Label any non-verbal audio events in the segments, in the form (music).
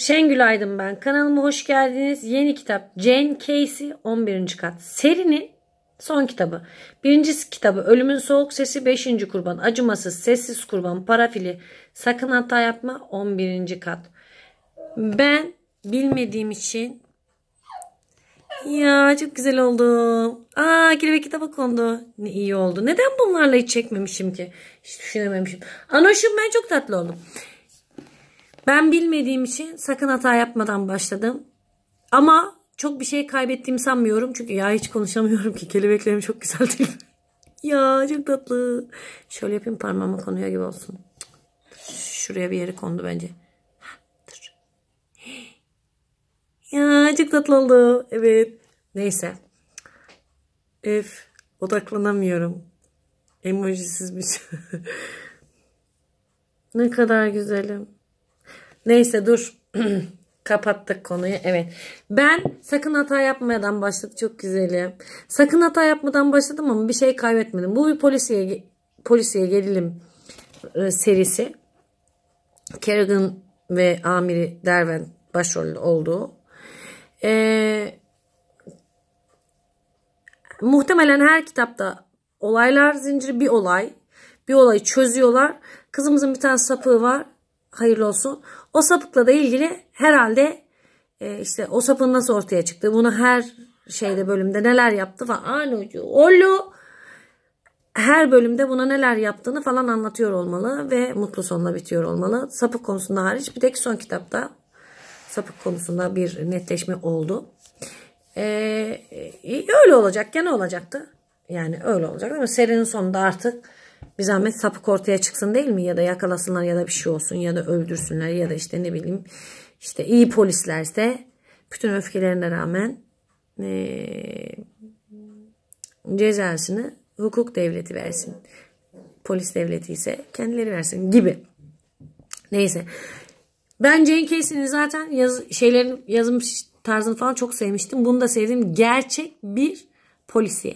Şengül Aydın ben. Kanalıma hoş geldiniz. Yeni kitap Jane Casey 11. kat. Serinin son kitabı. Birincisi kitabı Ölümün Soğuk Sesi 5. kurban. Acımasız, sessiz kurban, parafili. Sakın hata yapma 11. kat. Ben bilmediğim için ya çok güzel oldu. Aa kelebek kitaba kondu. Ne iyi oldu. Neden bunlarla hiç çekmemişim ki? Hiç düşünememişim. Anoşum ben çok tatlı oldum. Ben bilmediğim için sakın hata yapmadan başladım. Ama çok bir şey kaybettiğimi sanmıyorum. Çünkü ya hiç konuşamıyorum ki. Kelebeklerim çok güzel değil (laughs) ya çok tatlı. Şöyle yapayım parmağıma konuyor gibi olsun. Şuraya bir yere kondu bence. Dur. (gasps) Ya çok tatlı oldu. Evet. Neyse. Öf. Odaklanamıyorum. Emojisiz bir şey. (laughs) ne kadar güzelim. Neyse dur. (clears throat) Kapattık konuyu. Evet. Ben sakın hata yapmadan başladım. Çok güzelim. Sakın hata yapmadan başladım ama bir şey kaybetmedim. Bu bir polisiye polisiye gerilim e, serisi. Kerrigan ve Amiri Derven başrolü olduğu. Ee, muhtemelen her kitapta olaylar zinciri bir olay. Bir olayı çözüyorlar. Kızımızın bir tane sapığı var. Hayırlı olsun. O sapıkla da ilgili herhalde e, işte o sapın nasıl ortaya çıktı. Bunu her şeyde bölümde neler yaptı falan. Olu her bölümde buna neler yaptığını falan anlatıyor olmalı ve mutlu sonla bitiyor olmalı. Sapık konusunda hariç bir tek son kitapta sapık konusunda bir netleşme oldu. Ee, öyle olacak. Gene olacaktı. Yani öyle olacak ama serinin sonunda artık bir zahmet sapık ortaya çıksın değil mi? Ya da yakalasınlar ya da bir şey olsun ya da öldürsünler ya da işte ne bileyim işte iyi polislerse bütün öfkelerine rağmen e, cezasını hukuk devleti versin. Polis devleti ise kendileri versin gibi. Neyse. Ben Jane Casey'nin zaten yaz, şeylerin yazım tarzını falan çok sevmiştim. Bunu da sevdiğim gerçek bir polisiye.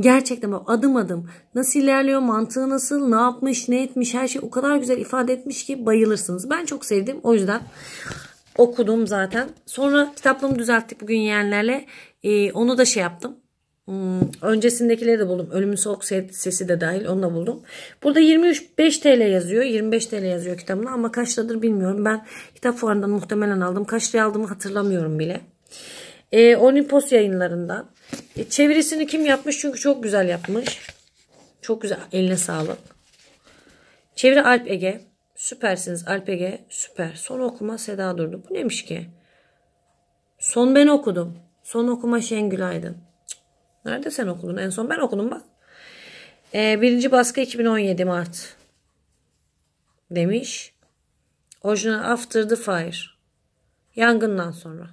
Gerçekten bak adım adım nasıl ilerliyor, mantığı nasıl, ne yapmış, ne etmiş her şey o kadar güzel ifade etmiş ki bayılırsınız. Ben çok sevdim. O yüzden okudum zaten. Sonra kitaplığımı düzelttik bugün yeğenlerle. Ee, onu da şey yaptım. Hmm, öncesindekileri de buldum. Ölümün Soğuk Sesi de dahil onu da buldum. Burada 25 TL yazıyor. 25 TL yazıyor kitabına ama kaçtadır bilmiyorum. Ben kitap fuarından muhtemelen aldım. Kaç liraya aldığımı hatırlamıyorum bile. Ee, Olimpos yayınlarından. E, çevirisini kim yapmış? Çünkü çok güzel yapmış. Çok güzel. Eline sağlık. Çeviri Alp Ege. Süpersiniz Alp Ege. Süper. Son okuma Seda Durdu. Bu neymiş ki? Son ben okudum. Son okuma Şengül Aydın. Nerede sen okudun? En son ben okudum bak. Ee, birinci baskı 2017 Mart. Demiş. Orijinal After the Fire. Yangından sonra.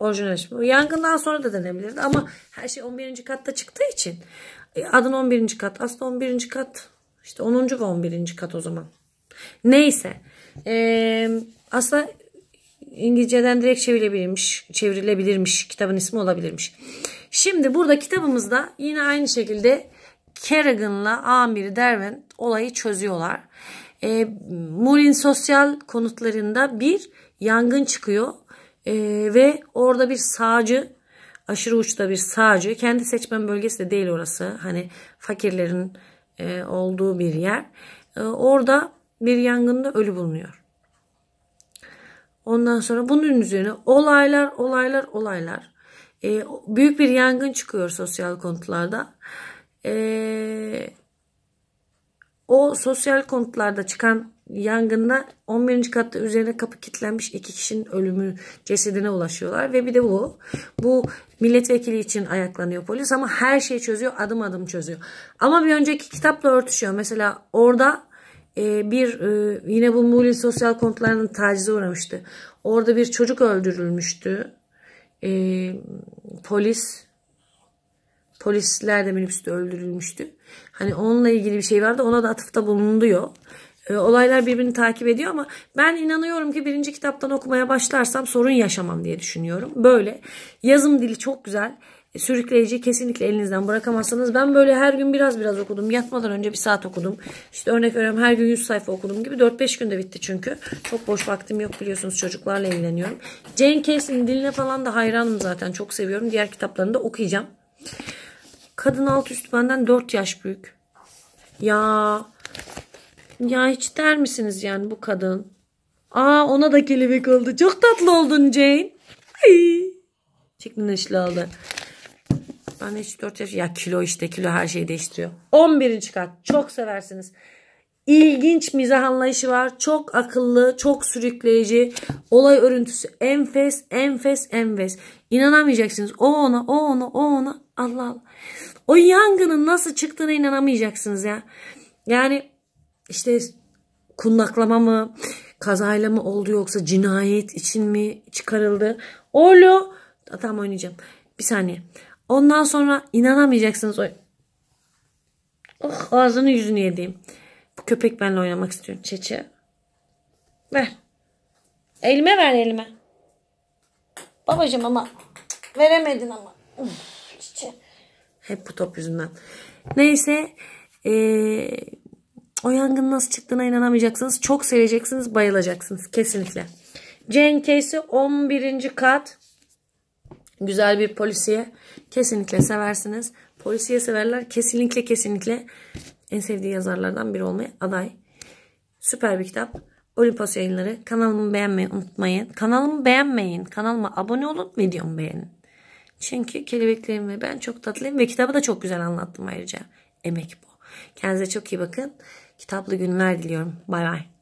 Orijinal ismi. Yangından sonra da denebilirdi ama her şey 11. katta çıktığı için e, adın 11. kat. Aslında 11. kat işte 10. ve 11. kat o zaman. Neyse. Ee, aslında İngilizceden direkt çevrilebilirmiş, çevrilebilirmiş. Kitabın ismi olabilirmiş. Şimdi burada kitabımızda yine aynı şekilde Kerrigan'la Amiri Derwent olayı çözüyorlar. E, Murin sosyal konutlarında bir yangın çıkıyor e, ve orada bir sağcı aşırı uçta bir sağcı kendi seçmen bölgesi de değil orası hani fakirlerin e, olduğu bir yer e, orada bir yangında ölü bulunuyor. Ondan sonra bunun üzerine olaylar olaylar olaylar e, büyük bir yangın çıkıyor sosyal konutlarda. E, o sosyal konutlarda çıkan yangında 11. katta üzerine kapı kilitlenmiş iki kişinin ölümü cesedine ulaşıyorlar ve bir de bu bu milletvekili için ayaklanıyor polis ama her şeyi çözüyor adım adım çözüyor. Ama bir önceki kitapla örtüşüyor. Mesela orada e, bir e, yine bu Mulin sosyal konutlarının tacize uğramıştı. Orada bir çocuk öldürülmüştü. E, polis polisler de minibüste öldürülmüştü. Hani onunla ilgili bir şey vardı. Ona da atıfta bulunuyor. E, olaylar birbirini takip ediyor ama ben inanıyorum ki birinci kitaptan okumaya başlarsam sorun yaşamam diye düşünüyorum. Böyle yazım dili çok güzel. sürükleyici kesinlikle elinizden bırakamazsınız. Ben böyle her gün biraz biraz okudum. Yatmadan önce bir saat okudum. İşte örnek veriyorum her gün 100 sayfa okudum gibi 4-5 günde bitti çünkü. Çok boş vaktim yok biliyorsunuz çocuklarla ilgileniyorum. Jane Case'in diline falan da hayranım zaten. Çok seviyorum. Diğer kitaplarını da okuyacağım. Kadın alt üst benden 4 yaş büyük. Ya ya hiç der misiniz yani bu kadın? Aa ona da kelebek oldu. Çok tatlı oldun Jane. Ay. Çıkmışlı oldu. Ben de hiç 4 yaş. Ya kilo işte kilo her şeyi değiştiriyor. 11. kat. Çok seversiniz. İlginç mizah anlayışı var. Çok akıllı, çok sürükleyici. Olay örüntüsü enfes, enfes, enfes. İnanamayacaksınız. O ona, o ona, o ona. Allah Allah. O yangının nasıl çıktığına inanamayacaksınız ya. Yani işte kundaklama mı, kazayla mı oldu yoksa cinayet için mi çıkarıldı? Olo. Tamam oynayacağım. Bir saniye. Ondan sonra inanamayacaksınız. Oh, ağzını yüzünü yediğim. Bu köpek benimle oynamak istiyor. Çeçe. Ver. Elime ver elime. Babacım ama veremedin ama. Çiçe. Hep bu top yüzünden. Neyse. Ee, o yangın nasıl çıktığına inanamayacaksınız. Çok seveceksiniz. Bayılacaksınız. Kesinlikle. Jane Casey 11. kat. Güzel bir polisiye. Kesinlikle seversiniz. Polisiye severler. Kesinlikle kesinlikle en sevdiği yazarlardan biri olmaya aday. Süper bir kitap. Olimpos yayınları. Kanalımı beğenmeyi unutmayın. Kanalımı beğenmeyin. Kanalıma abone olun. Videomu beğenin. Çünkü kelebeklerim ve ben çok tatlıyım. Ve kitabı da çok güzel anlattım ayrıca. Emek bu. Kendinize çok iyi bakın. Kitaplı günler diliyorum. Bay bay.